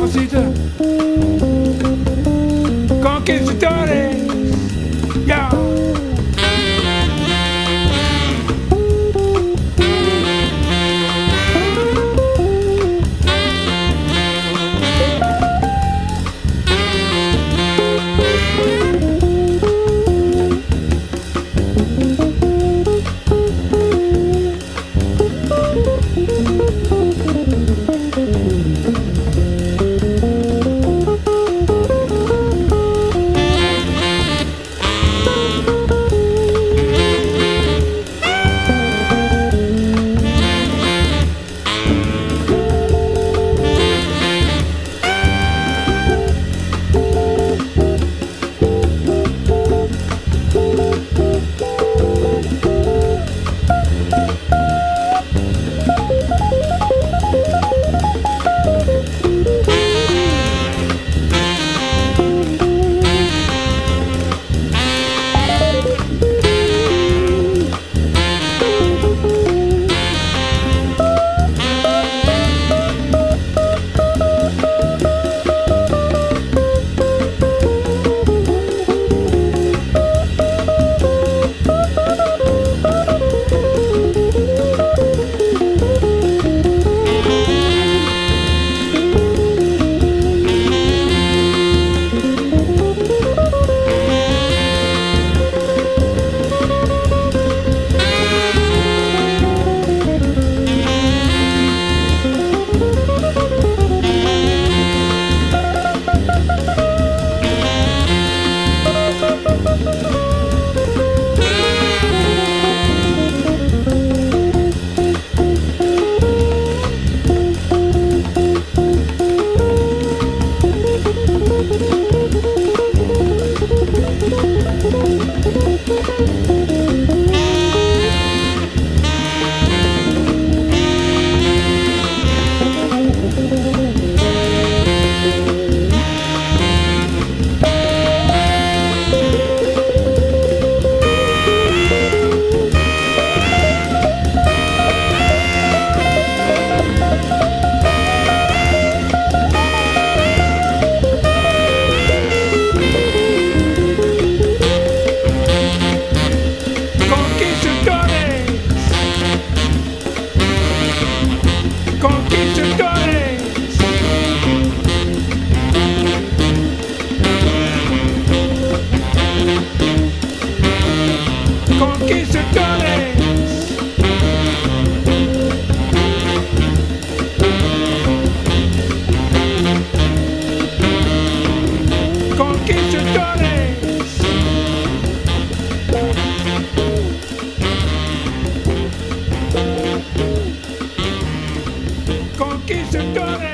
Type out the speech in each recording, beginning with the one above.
gaan we zitten. Kan ik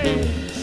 vez.